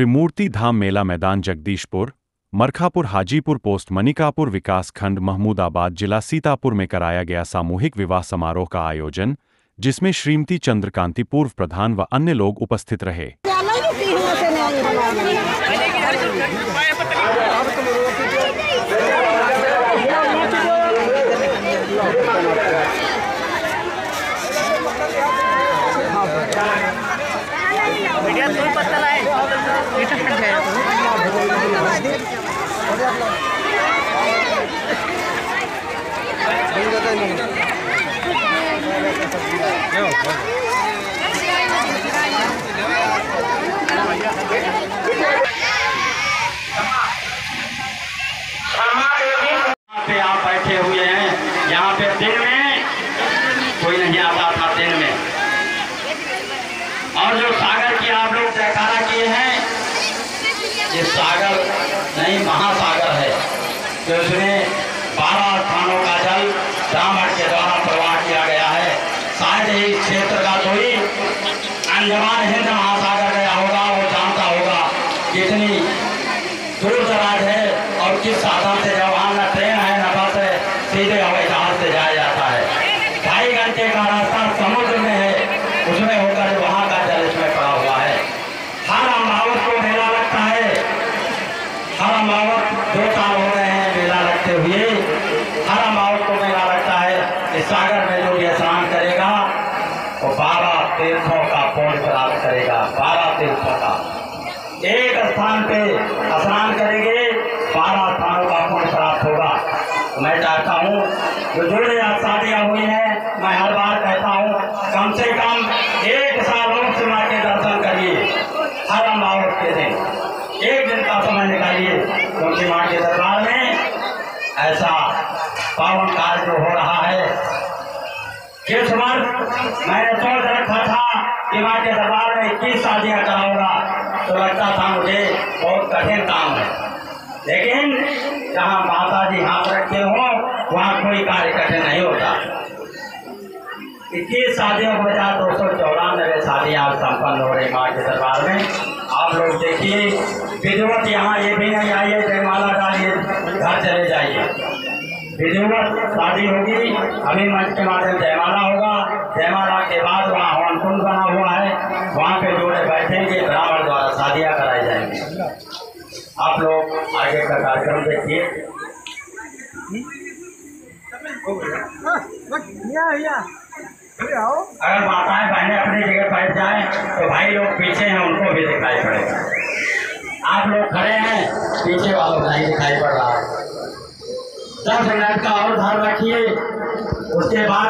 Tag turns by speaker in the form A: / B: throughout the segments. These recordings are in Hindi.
A: त्रिमूर्ति धाम मेला मैदान जगदीशपुर, मरखापुर हाजीपुर पोस्ट मनिकापुर विकास खंड महमूदाबाद जिला सीतापुर में कराया गया सामूहिक विवाह समारोह का आयोजन, जिसमें श्रीमती चंद्रकांति पूर्व प्रधान व अन्य लोग उपस्थित रहे।
B: आप बैठे हुए हैं। यहाँ पे दिन में कोई नहीं आता था दिन में। और जो सागर की आप लोग जयकारा किए हैं ये सागर नहीं महासागर है तो इसमें बारह स्थानों का जल ब्राह्मण के द्वारा प्रवाह किया गया है। शायद ही क्षेत्र का कोई अंडमान हिंद महासागर गया होगा, वो जानता होगा कितनी दूर दराज है और किस साधन से जब वहाँ न ट्रेन है न बस है सीधे हवाई जहाज़ से जाया जाता है ढाई घंटे का रास्ता समुद्र में है उसमें होकर वहाँ का जल इसमें पड़ा हुआ है हर अमावस को मेला लगता है हर अमावस दो साल हो गए हैं मेला लगते हुए हर अमावस को मेला लगता है इस सागर में जो भी स्नान करेगा वो बारह तीर्थों का पुण्य प्राप्त करेगा बारह तीर्थों का एक स्थान पे स्नान करेंगे, बारह स्थानों का पुण्य प्राप्त होगा। मैं चाहता हूँ, जो जोड़े शादियाँ हुई हैं, मैं हर बार कहता हूँ, कम से कम एक साल और सीमा के दर्शन करिए, हर अमावस के दिन। एक दिन का समय निकालिए क्योंकि माँ के दरबार में। ऐसा पावन कार्य जो हो रहा है किस वर्ष मैंने सोच रखा था कि माँ के दरबार में इक्कीस शादियाँ कराऊँगा तो लगता था मुझे बहुत कठिन काम है। लेकिन जहाँ माता जी हाथ रखे हो, वहाँ कोई कार्य कठिन नहीं होता। इक्कीस शादियों को बजा दो सौ चौरानबे शादियाँ आज संपन्न हो रही माँ के दरबार में। आप लोग देखिए, विधिवत यहाँ ये भी नहीं आइए जयमाला डालिए घर चले जाइए। विधिवत शादी होगी, अभी मंच के माध्यम जयमाला होगा। जयमाला के बाद वहाँ आगे का कार्यक्रम देखिए। अगर माताएँ बहनें अपनी जगह बैठ जाएँ तो भाई लोग पीछे हैं, उनको भी दिखाई पड़ेगा। आप लोग खड़े हैं, पीछे वालों को नहीं दिखाई पड़ रहा। है दस मिनट का और ध्यान रखिए, उसके बाद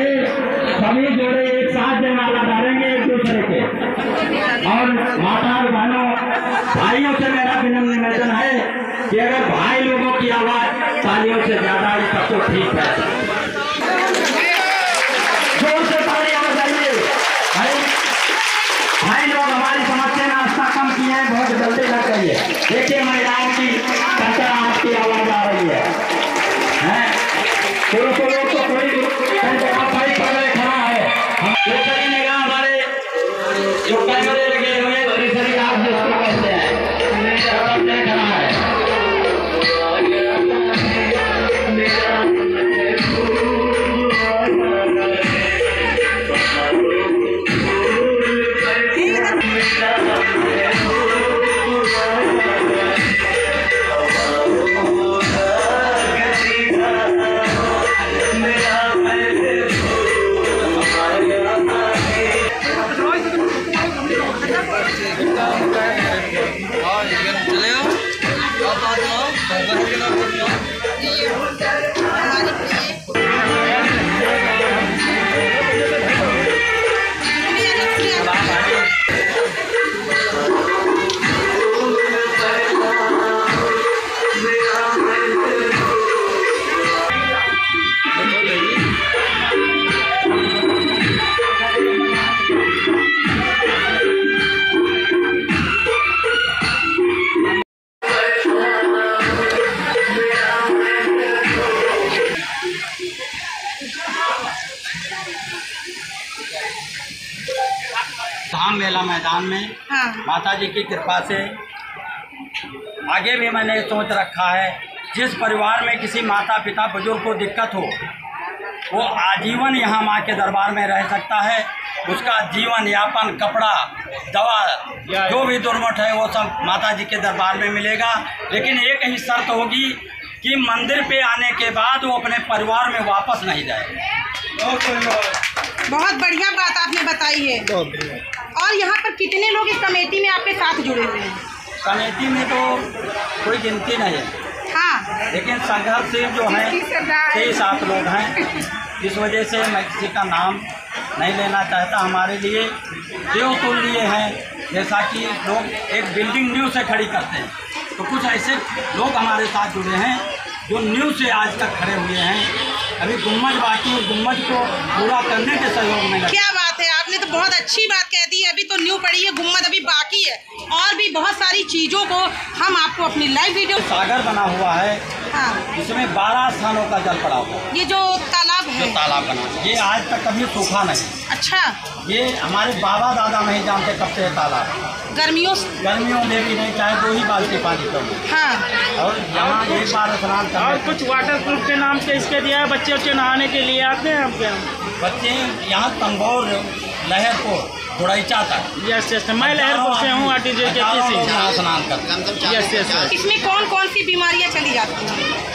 B: सभी जोड़े एक साथ जयमाला डालेंगे एक दूसरे के। और माता और बहनों, भाइयों से मेरा विनम्र निवेदन है कि अगर भाई लोगों की आवाज़ तालियों से ज़्यादा है तब तो ठीक है। लोग हैं महिलाओं की आपकी आवाज़ आ रही है। तो हमारे जो कैमरे लगे हुए तीसरी आप जिसको कहते हैं सब नहीं रहा है। मेला मैदान में।
C: हाँ।
B: माता जी की कृपा से आगे भी मैंने सोच रखा है जिस परिवार में किसी माता पिता बुज़ुर्ग को दिक्कत हो वो आजीवन यहाँ माँ के दरबार में रह सकता है। उसका जीवन यापन कपड़ा दवा जो भी दुर्मठ है वो सब माता जी के दरबार में मिलेगा। लेकिन एक ही शर्त होगी कि मंदिर पे आने के बाद वो अपने परिवार में वापस नहीं जाए।
C: बहुत बढ़िया बात आपने बताई है। और यहाँ पर कितने लोग इस कमेटी में आपके साथ जुड़े हुए हैं?
B: कमेटी में तो कोई गिनती नहीं है।
C: हाँ।
B: लेकिन संघर्षशील जो है छः सात लोग हैं इस वजह से मैं किसी का नाम नहीं लेना चाहता हमारे लिए। देवतुल्य हैं जैसा कि लोग एक बिल्डिंग न्यू से खड़ी करते हैं। तो कुछ ऐसे लोग हमारे साथ जुड़े हैं जो न्यू से आज तक खड़े हुए हैं। अभी गुम्मज बाकी गुम्मज को पूरा करने के सहयोग में
C: क्या बात है आपने तो बहुत अच्छी बात कह दी है। अभी तो न्यू पड़ी है गुम्मत अभी बाकी है। और भी बहुत सारी चीज़ों को हम आपको अपनी लाइव वीडियो
B: सागर बना हुआ है।
C: हाँ।
B: इसमें बारह स्थानों का जल पड़ा हुआ
C: ये जो तालाब
B: जो
C: है
B: तालाब बना ये आज तक कभी सूखा नहीं।
C: अच्छा।
B: ये हमारे बाबा दादा नहीं जानते कब से तालाब
C: गर्मियों से
B: गर्मियों में भी नहीं चाहे दो ही बाल्टी पानी करो
C: हाँ।
B: और यहाँ एक बार स्नान
D: और कुछ वाटर प्रूफ के नाम से इसके दिया है बच्चे बच्चे नहाने के लिए आते हैं आपके यहाँ
B: बच्चे यहाँ तंबौर लहरपुर गुड़ैचा तक
D: यस यस मैं लहरपुर से हूँ आर टी जे के
B: स्नान करते
D: यस यस
C: इसमें कौन कौन सी बीमारियाँ चली जाती हैं?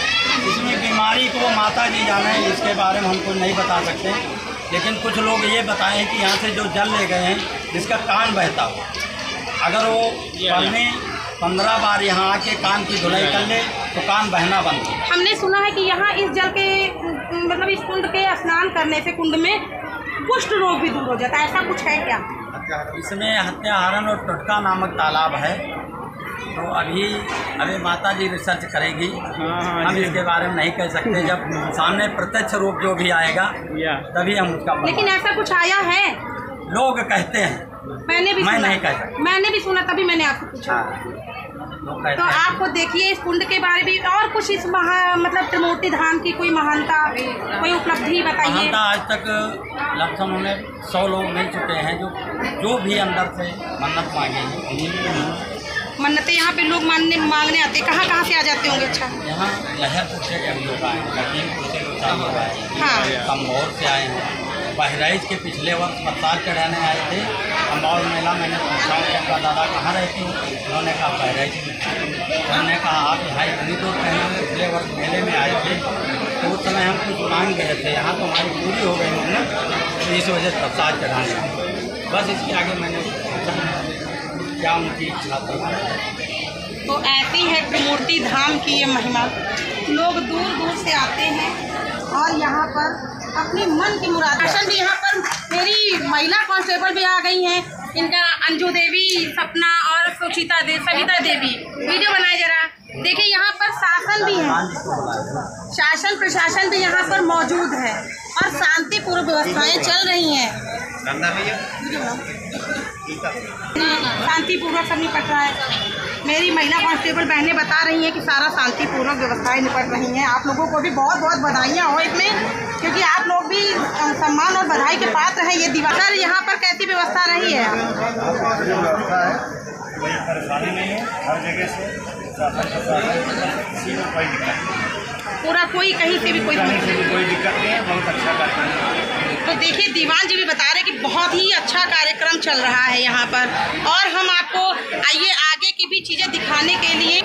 B: बीमारी को माता जी जाने इसके बारे में हमको नहीं बता सकते। लेकिन कुछ लोग ये बताए हैं कि यहाँ से जो जल ले गए हैं जिसका कान बहता हो। अगर वो पढ़ने पंद्रह बार यहाँ आके कान की धुलाई कर ले तो कान बहना बंद हो
C: हमने सुना है कि यहाँ इस जल के मतलब इस कुंड के स्नान करने से कुंड में कुष्ठ रोग भी दूर हो जाता है। ऐसा कुछ है क्या?
B: इसमें हत्याहरण और टुटका नामक तालाब है। तो अभी अभी माता जी रिसर्च करेगी।
D: हाँ हाँ
B: हम इसके बारे में नहीं कह सकते। जब सामने प्रत्यक्ष रूप जो भी आएगा तभी हम उसका
C: लेकिन ऐसा कुछ आया है?
B: लोग कहते हैं।
C: मैंने भी
B: मैं नहीं कह सकता।
C: मैंने भी सुना तभी मैंने आपको पूछा।
B: हाँ कहते
C: तो आपको देखिए इस कुंड के बारे में। और कुछ इस महा मतलब त्रिमूर्ति धाम की कोई महानता कोई उपलब्धि बताइए।
B: महानता आज तक लमसम हमें सौ लोग मिल चुके हैं जो जो भी अंदर से मन्नत मांगे हैं
C: मन्नतें यहाँ पे लोग मानने मांगने आते हैं। कहाँ कहाँ से आ जाते होंगे? अच्छा।
B: यहाँ लहरपुर से लोग आए हैं लखीमपुर से लोग आए। हैं।
C: हाँ
B: कम्बौर से आए हैं। बहराइच के पिछले वर्ष प्रसाद चढ़ाने आए थे। कम्बौर मेला मैंने पूछा कि आपका दादा कहाँ रहते हो? उन्होंने कहा बहराइच में। उन्होंने कहा आप यहाँ इतनी दूर पहले पिछले वर्ष मेले में आए थे। तो उस समय हम कुछ मांग गए थे। यहाँ तो हमारी पूरी हो गई मैंने तो इस वजह से प्रसाद चढ़ाने। बस इसके आगे मैंने क्या उनकी इच्छा थी
C: तो ऐसी है त्रिमूर्ति धाम की ये महिमा। लोग दूर दूर से आते हैं और यहाँ पर अपनी मन की मुराद दर्शन भी यहाँ पर मेरी महिला कांस्टेबल भी आ गई हैं। इनका अंजू देवी सपना और सुचिता देवी सविता देवी। वीडियो बनाए जरा। देखिए यहाँ पर शासन भी है। शासन प्रशासन भी यहाँ पर मौजूद है और शांतिपूर्ण व्यवस्थाएँ चल रही हैं। शांतिपूर्वक सब निपट रहा है। मेरी महिला कांस्टेबल बहनें बता रही हैं कि सारा शांतिपूर्वक व्यवस्थाएँ निपट रही हैं। आप लोगों को भी बहुत बहुत बधाइयाँ हो इसमें, क्योंकि आप लोग भी सम्मान और बधाई के पात्र हैं ये दिवस सर, यहाँ पर कैसी व्यवस्था रही है? पूरा कोई कहीं से भी कोई
E: कोई दिक्कत नहीं है, बहुत अच्छा
C: तो देखिए, दीवान जी भी बता रहे कि बहुत ही अच्छा कार्यक्रम चल रहा है यहाँ पर। और हम आपको आइए आगे की भी चीज़ें दिखाने के लिए।